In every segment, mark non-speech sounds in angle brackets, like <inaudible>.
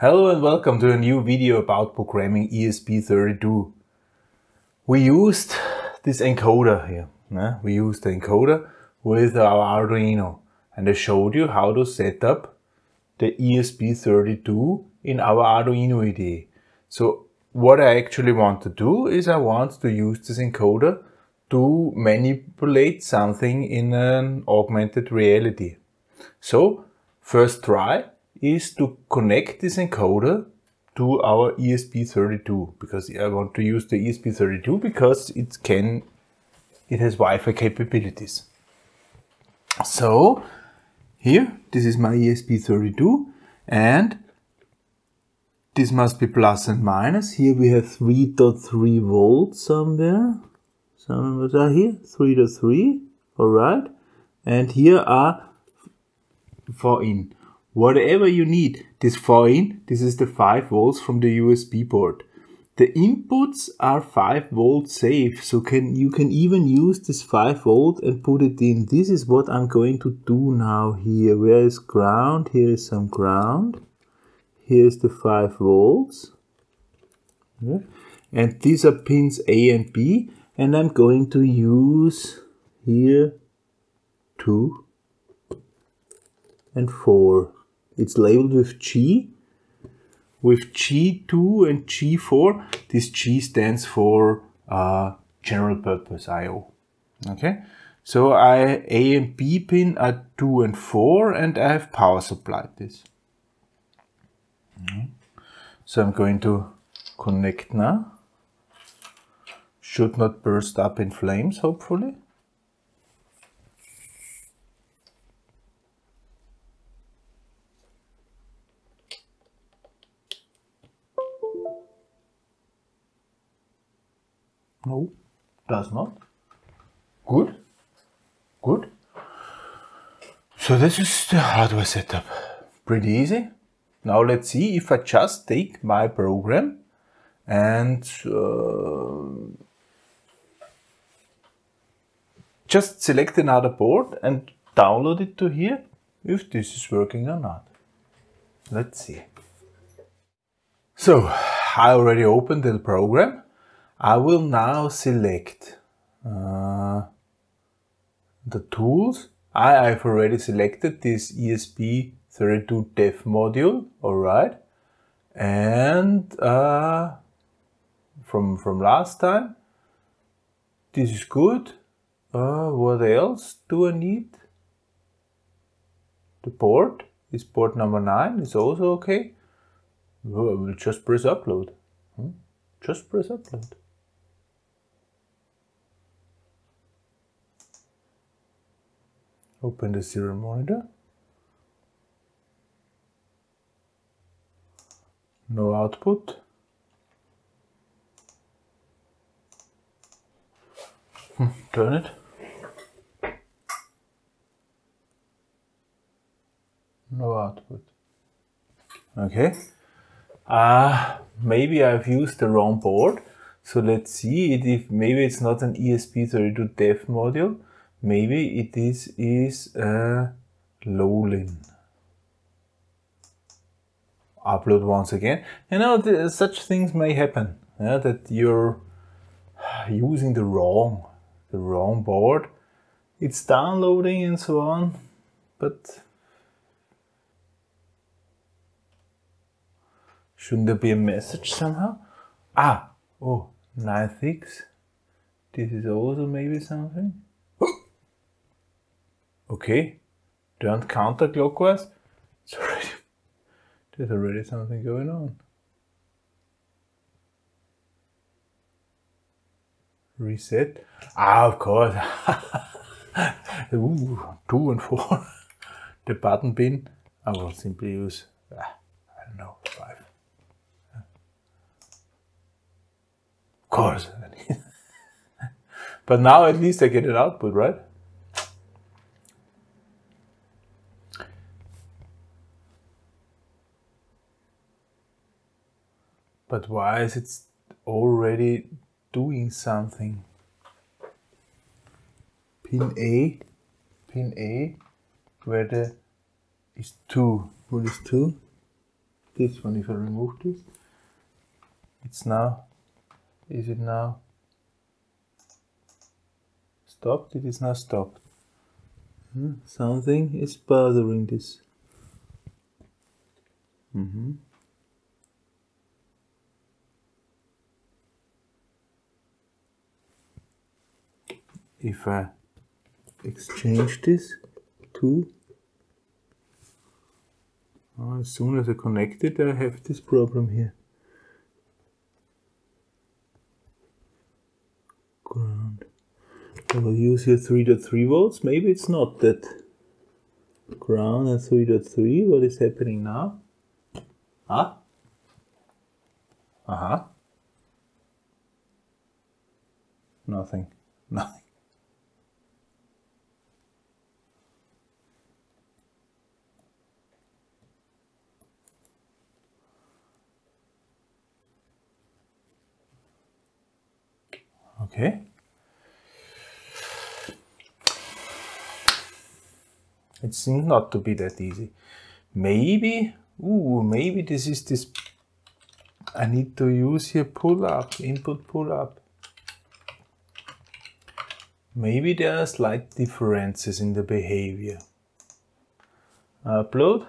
Hello and welcome to a new video about programming ESP32. We used this encoder here. We used the encoder with our Arduino and I showed you how to set up the ESP32 in our Arduino IDE. So what I actually want to do is I want to use this encoder to manipulate something in an augmented reality. So first try is to connect this encoder to our ESP32 because I want to use the ESP32 because it can it has Wi-Fi capabilities. So here this is my ESP32 and this must be plus and minus. Here we have 3.3 volts somewhere. Some are here, 3.3, alright. And here are V in whatever you need. This V in, this is the 5 volts from the USB port. The inputs are 5 volts safe, so can you can even use this 5 volt and put it in. This is what I'm going to do now here. Where is ground? Here is some ground. Here's the 5 volts. Yeah. And these are pins A and B. And I'm going to use here 2 and 4. It's labeled with G. With G2 and G4, this G stands for uh, general purpose I.O. Okay, so I A and B pin are 2 and 4 and I have power supplied this. Mm-hmm. So I'm going to connect now. Should not burst up in flames, hopefully. No, does not. Good. Good. So this is the hardware setup. Pretty easy. Now let's see if I just take my program and uh, just select another board and download it to here if this is working or not. Let's see. So I already opened the program I will now select uh, the tools. I have already selected this ESP32 dev module, alright. And uh, from, from last time, this is good. Uh, what else do I need? The port is port number 9 it's also okay. Well, just press upload. Hmm? Just press upload. Open the serial monitor. No output. Hmm, turn it. No output. Okay. Uh, maybe I've used the wrong board. So let's see if maybe it's not an ESP32 dev module maybe it is is a Lolin. Upload once again. You know, such things may happen. Yeah, that you're using the wrong, the wrong board. It's downloading and so on, but shouldn't there be a message somehow? Ah, oh, 9.6. This is also maybe something. Okay, turn counterclockwise. It's already, <laughs> there's already something going on. Reset. Ah, of course. <laughs> Ooh, two and four. <laughs> the button pin. I will simply use, ah, I don't know, five. Of course. but now at least I get an output, right? But why is it already doing something? Pin A, pin A, where the is two. What is two? this one if I remove this. It's now, is it now stopped? It is now stopped. Hmm, something is bothering this. Mm If I exchange this to oh, as soon as I connect it I have this problem here. Ground. I will use here 3.3 volts maybe it's not that ground and 3.3 what is happening now? Huh uh-huh nothing. <laughs> Nothing Okay. It seems not to be that easy. Maybe, ooh, maybe this is this, I need to use here pull up, input pull up. Maybe there are slight differences in the behavior. Upload.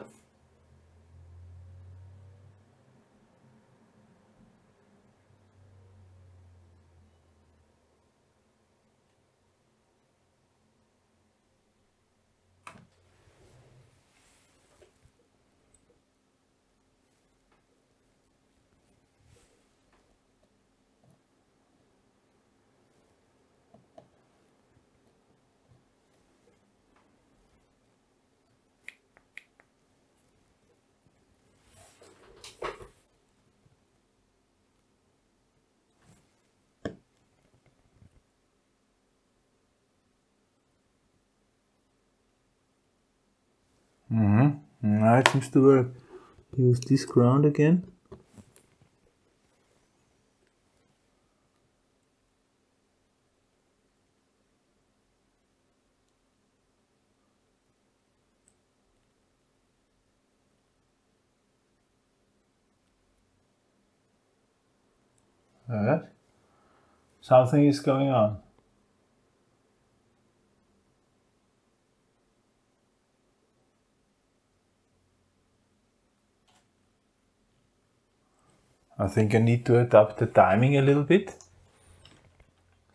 Mm-hmm. Now it seems to work. Use this ground again. Alright. Something is going on. I think I need to adapt the timing a little bit.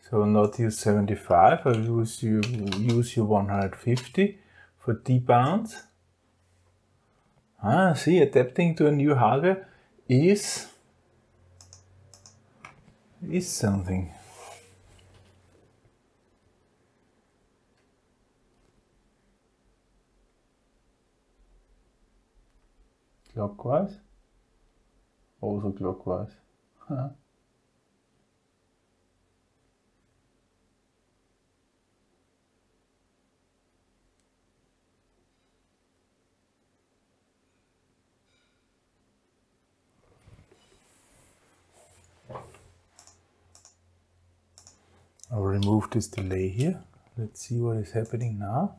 So not use 75, I use you use your 150 for debounce. Ah, see, adapting to a new hardware is is something. Clockwise also clockwise. I'll remove this delay here. Let's see what is happening now.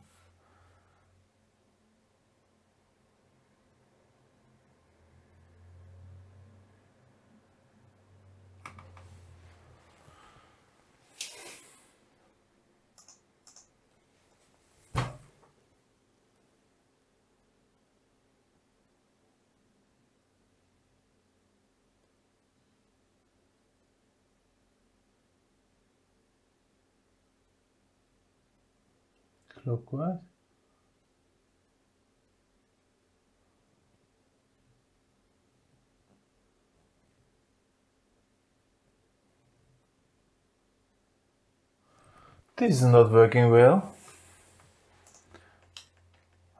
Clockwise. This is not working well.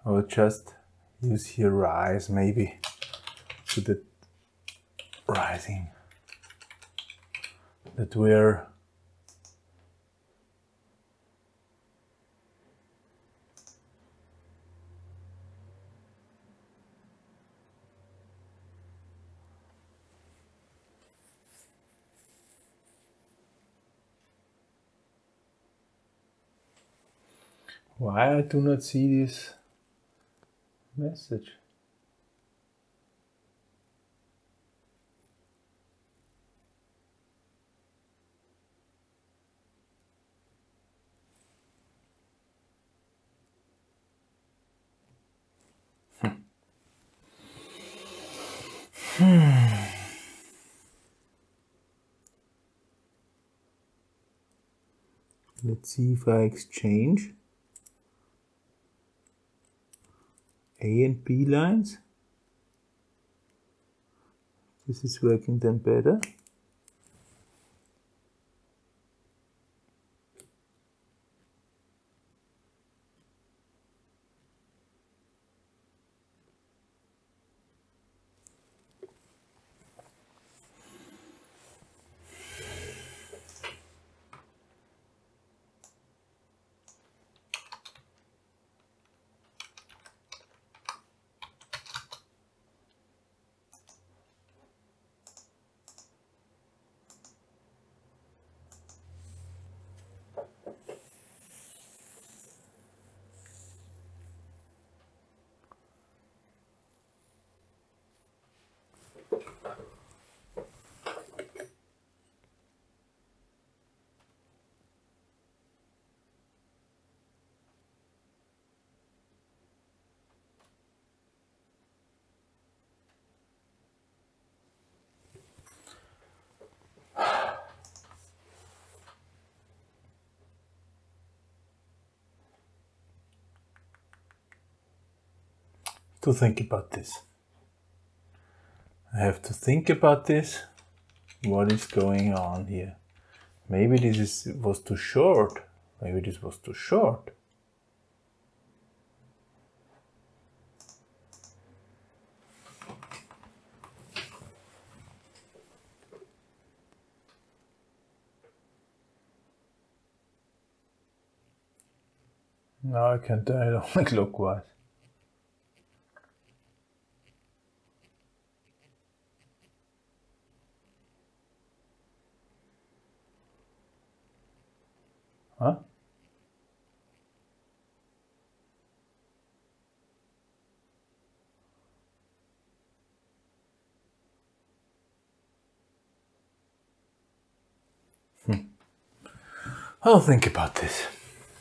I will just use here rise maybe to the rising that we're Why I do not see this message? Hmm. Hmm. Let's see if I exchange. A and B lines. This is working then better. To think about this. I have to think about this. What is going on here? Maybe this is, was too short. Maybe this was too short. Now I can <laughs> turn it on clockwise. Huh? Hmm. I'll think about this.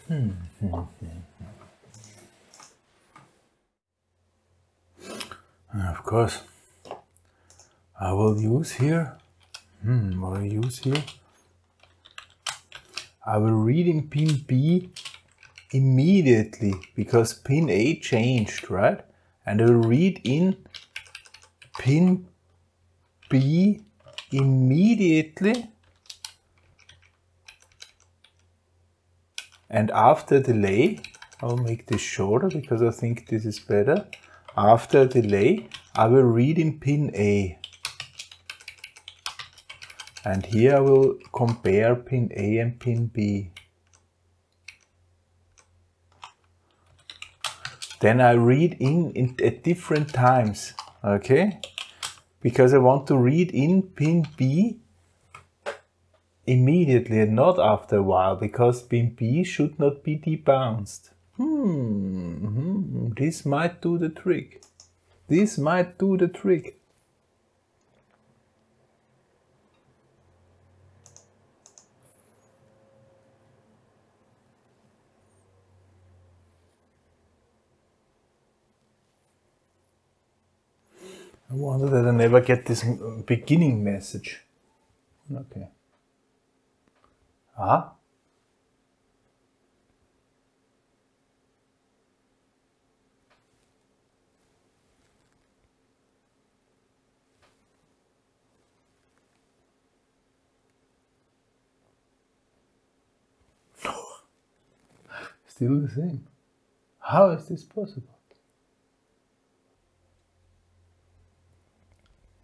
Hmm. Hmm. Of course, I will use here. Hmm, what I use here? I will read in pin B immediately because pin A changed, right? And I will read in pin B immediately. And after delay, I'll make this shorter because I think this is better. After delay, I will read in pin A. And here I will compare pin A and pin B. Then I read in, in at different times, okay? Because I want to read in pin B immediately and not after a while, because pin B should not be debounced. Hmm, hmm, this might do the trick. This might do the trick. I wonder that I never get this beginning message. Okay. Ah. <gasps> Still the same. How is this possible?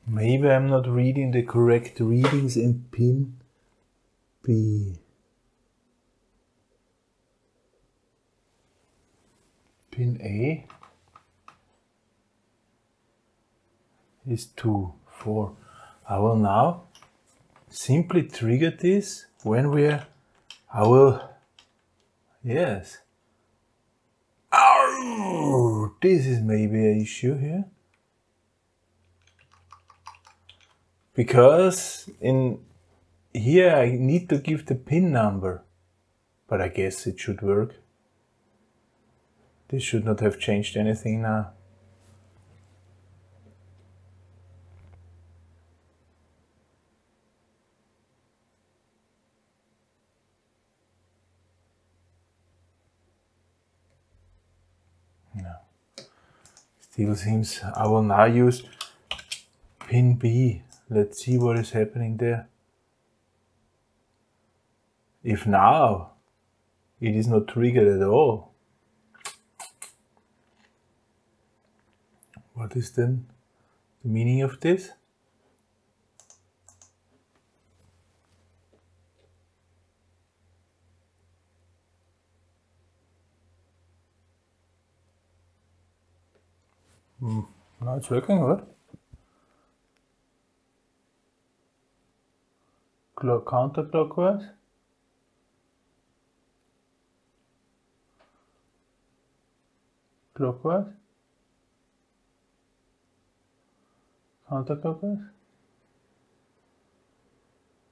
Maybe I'm not reading the correct readings in pin B. Pin A is 2, 4. I will now simply trigger this when we're, I will, yes. Oh, this is maybe an issue here. because in here I need to give the pin number, but I guess it should work. This should not have changed anything now. No. Still seems I will now use pin B Let's see what is happening there. If now it is not triggered at all, what is then the meaning of this? Hmm. Now it's working, what? Counterclockwise. Clockwise. Counterclockwise.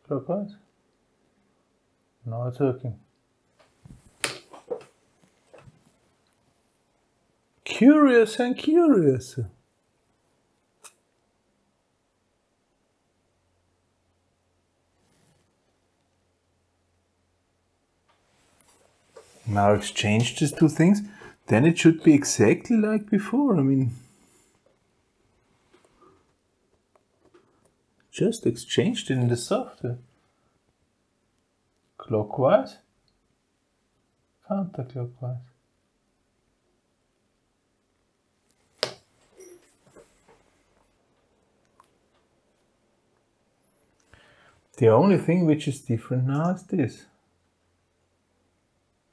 Clockwise. Now it's working. Curious and curious. Now exchange these two things, then it should be exactly like before. I mean, just exchanged in the software. Clockwise, counterclockwise. The only thing which is different now is this.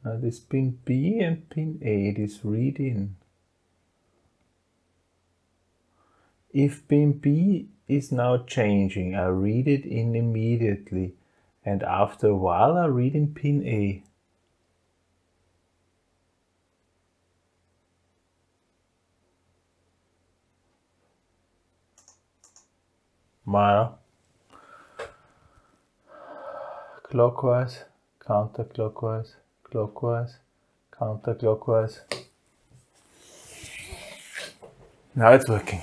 Now this pin B and pin A, this reading. If pin B is now changing, I read it in immediately and after a while I read in pin A. Well, clockwise, counterclockwise, clockwise, counterclockwise. Now it's working.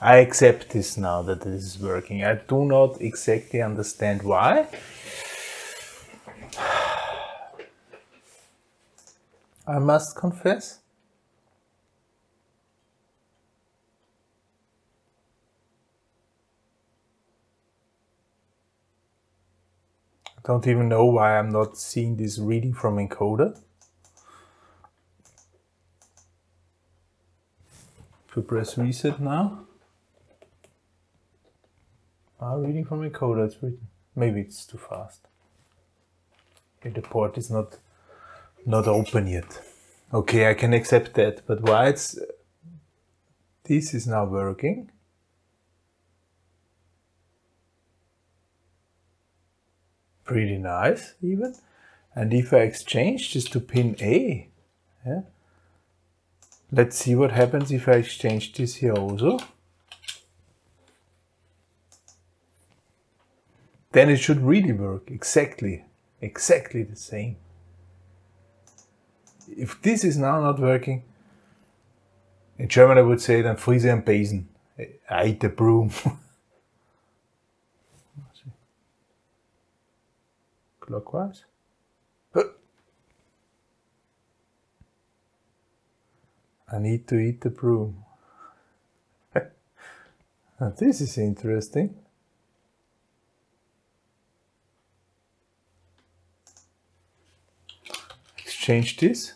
I accept this now that this is working. I do not exactly understand why. <sighs> I must confess. Don't even know why I'm not seeing this reading from encoder. If we press reset now. Ah, reading from encoder, it's written. Maybe it's too fast. The port is not not open yet. Okay, I can accept that, but why it's this is now working? Pretty nice even. And if I exchange this to pin A, yeah, let's see what happens if I exchange this here also. Then it should really work exactly, exactly the same. If this is now not working, in German I would say then Friese and Besen. I eat the broom. <laughs> clockwise. <clears throat> I need to eat the broom. <laughs> this is interesting. Exchange this.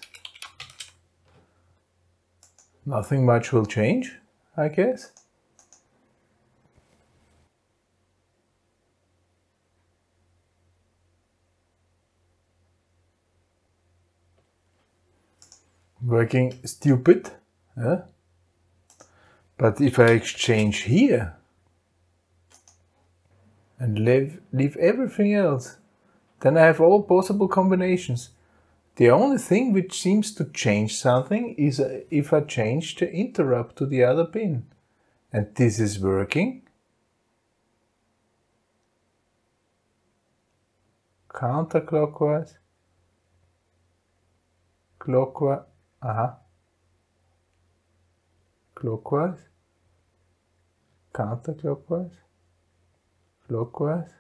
Nothing much will change, I guess. Working stupid. Yeah? But if I exchange here and leave, leave everything else, then I have all possible combinations. The only thing which seems to change something is uh, if I change the interrupt to the other pin. And this is working. Counterclockwise, clockwise, uh-huh. Clockwise. Counterclockwise. Clockwise.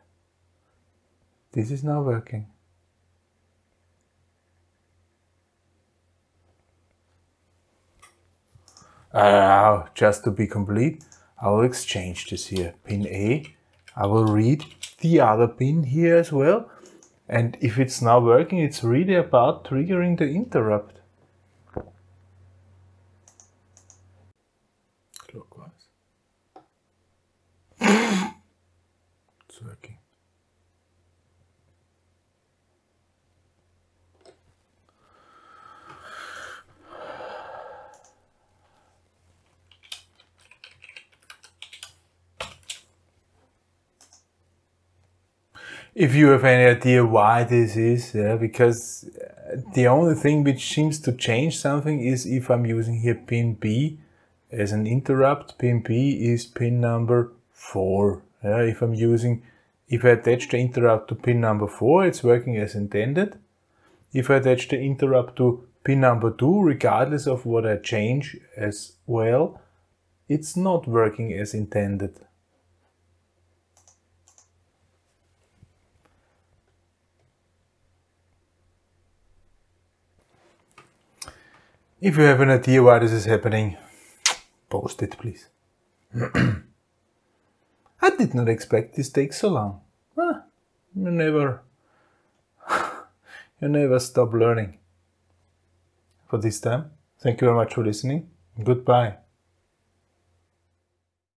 This is now working. Uh, just to be complete, I will exchange this here. Pin A. I will read the other pin here as well. And if it's now working, it's really about triggering the interrupt. Clockwise. it's working. If you have any idea why this is, yeah, because uh, the only thing which seems to change something is if I'm using here pin B as an interrupt, pin B is pin number 4. Yeah, if I'm using, if I attach the interrupt to pin number 4, it's working as intended. If I attach the interrupt to pin number 2, regardless of what I change as well, it's not working as intended. If you have an idea why this is happening, post it please. <clears throat> I did not expect this takes so long. Ah, you never <laughs> you never stop learning. For this time, thank you very much for listening. Goodbye.